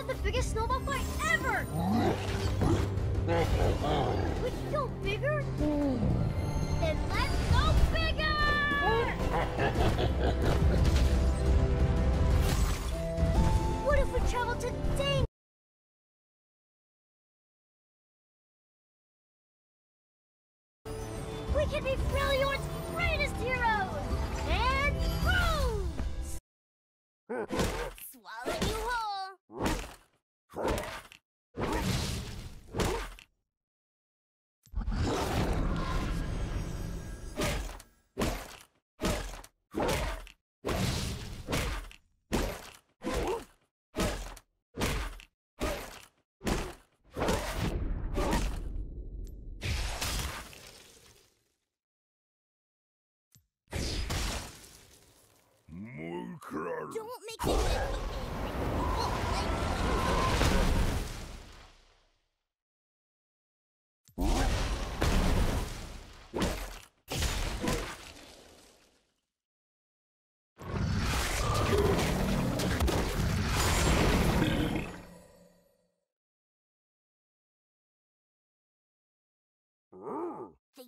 have the biggest snowball fight ever! we can go bigger? Then let's go bigger! what if we travel to Dane? We can be Freljord's greatest heroes! And boom! Swallow you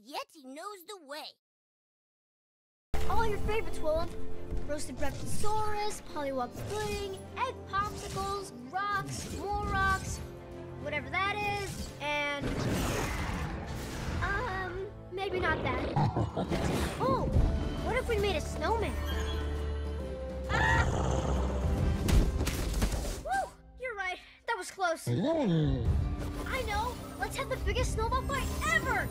Yeti knows the way. All your favorites, Willump. Roasted Brachiosaurus, Pollywog pudding, egg popsicles, rocks, more rocks, whatever that is, and... Um, maybe not that. Oh, what if we made a snowman? Ah! Woo! You're right. That was close. Let's have the biggest snowball fight ever!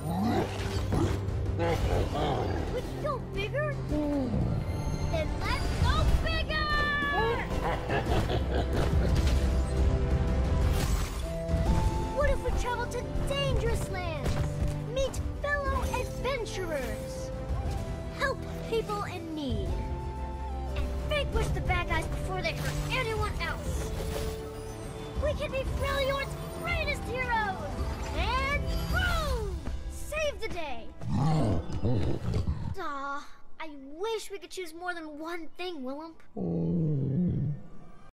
We can go bigger? Then let's go bigger! what if we travel to dangerous lands? Meet fellow adventurers. Help people in need. And vanquish the bad guys before they hurt anyone else. We can be Freljord's greatest heroes! And boom! Save the day! Aw, I wish we could choose more than one thing, Willump. Oh.